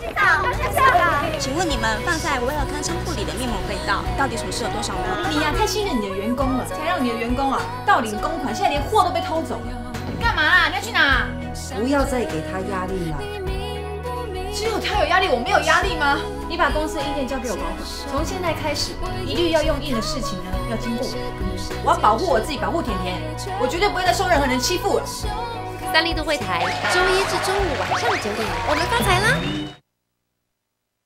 警长，发现了！请问你们放在威尔康仓库里的面膜被盗，到底损失了多少呢？你呀、太信任你的员工了，才让你的员工啊盗领公款，现在连货都被偷走了。干嘛？你要去哪？不要再给他压力了。只有他有压力，我没有压力吗？你把公司的意见交给我保管，从现在开始，一律要用印的事情呢，要经过我。我要保护我自己，保护甜甜，我绝对不会再受任何人欺负了。三立都会台，周一至周五晚上九点，我们发财啦！